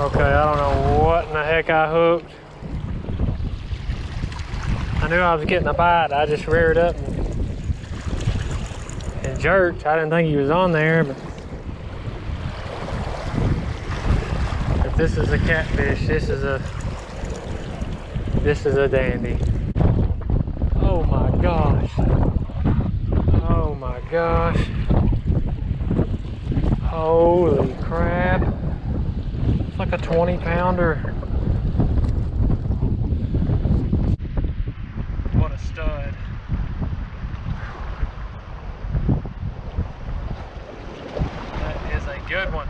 Okay, I don't know what in the heck I hooked. I knew I was getting a bite. I just reared up and, and jerked. I didn't think he was on there, but if this is a catfish, this is a this is a dandy. Oh my gosh. Oh my gosh. Holy crap like a 20 pounder. What a stud. That is a good one.